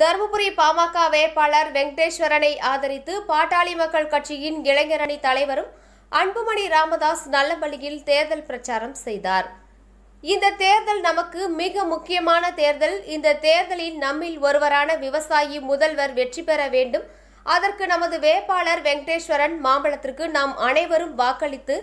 தருமபுரி பாமக வேட்பாளர் வெங்கடேஸ்வரனை ஆதரித்து பாட்டாளி மக்கள் கட்சியின் இளைஞரணி தலைவரும் அன்புமணி ராமதாஸ் நல்லபள்ளியில் தேர்தல் பிரச்சாரம் செய்தார். இந்த தேர்தல் நமக்கு மிக முக்கியமான தேர்தல். இந்த தேர்தலில் நம்மில் ஒருவரான விவசாயி முதல்வர் வெற்றி பெற வேண்டும். அதற்கு நமது வேட்பாளர் வெங்கடேஸ்வரன் மாம்பழத்திற்கு நாம் அனைவரும் வாக்களித்து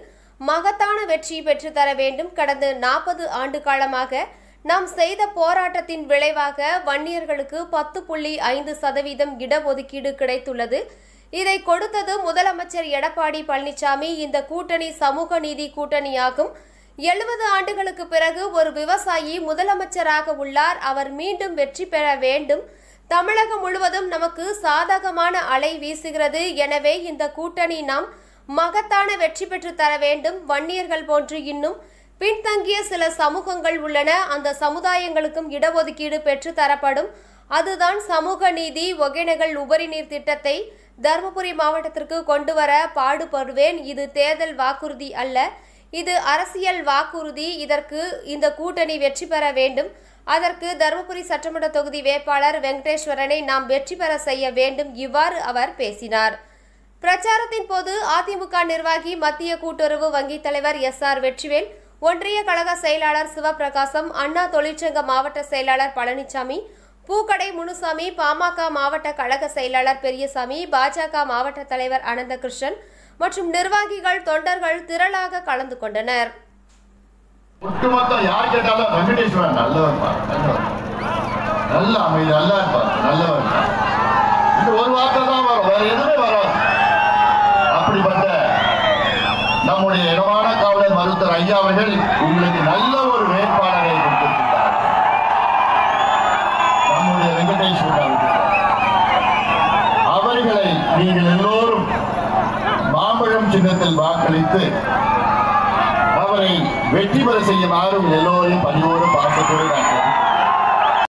மகத்தான வெற்றி பெற்று தர வேண்டும். கடந்த நாற்பது ஆண்டு காலமாக நாம் செய்த போராட்டத்தின் விளைவாக வன்னியர்களுக்கு பத்து புள்ளி ஐந்து சதவீதம் இடஒதுக்கீடு கிடைத்துள்ளது. இதை கொடுத்தது முதலமைச்சர் எடப்பாடி பழனிசாமி. இந்த கூட்டணி சமூக நீதி கூட்டணியாகும். எழுபது ஆண்டுகளுக்கு பிறகு ஒரு விவசாயி முதலமைச்சராக உள்ளார். அவர் மீண்டும் வெற்றி பெற வேண்டும். தமிழகம் முழுவதும் நமக்கு சாதகமான அலை வீசுகிறது. எனவே இந்த கூட்டணி நாம் மகத்தான வெற்றி பெற்று தர வேண்டும். வன்னியர்கள் போன்று இன்னும் பின்தங்கிய சில சமூகங்கள் உள்ளன. அந்த சமுதாயங்களுக்கும் இடஒதுக்கீடு பெற்று தரப்படும். அதுதான் சமூக நீதி ஒகேனக்கல் உபரி நீர் திட்டத்தை தருமபுரி மாவட்டத்திற்கு கொண்டு வர பாடுபடுவேன். இது தேர்தல் வாக்குறுதி அல்ல. இது அரசியல் வாக்குறுதி. இதற்கு இந்த கூட்டணி வெற்றி பெற வேண்டும். அதற்கு தருமபுரி சட்டமன்ற தொகுதி வேட்பாளர் வெங்கடேஸ்வரனை நாம் வெற்றி பெற செய்ய வேண்டும். இவ்வாறு அவர் பேசினார். பிரச்சாரத்தின் போது அதிமுக நிர்வாகி மத்திய கூட்டுறவு வங்கித் தலைவர் எஸ் ஆர் வெற்றிவேல் ஒன்றிய கழக செயலாளர் சிவபிரகாசம் அண்ணா தொழிற்சங்க மாவட்ட செயலாளர் பழனிசாமி பூக்கடை முனுசாமி பாமக மாவட்ட கழக செயலாளர் பெரியசாமி பாஜக மாவட்ட தலைவர் அனந்தகிருஷ்ணன் மற்றும் நிர்வாகிகள் தொண்டர்கள் திரளாக கலந்து கொண்டனர். யார் கேட்டாலும் வெங்கடேஸ்வரன் நல்லவர் நல்ல அமைதி நல்லா இருப்பார் நல்லவர் ஒரு வார்த்தை தான் வரும். வேற எதுவுமே வராது. ஐயா அவர்கள் உங்களுக்கு நல்ல ஒரு வேட்பாளரை கொடுத்திருக்கிறார் நம்முடைய வெங்கடேஸ்வரன் அவர்களை நீங்கள் எல்லோரும் மாம்பழம் சின்னத்தில் வாக்களித்து அவரை வெற்றி பெற செய்யுமாறு உங்கள் எல்லோரையும் பணிவோடு பாசத்தோடு நான்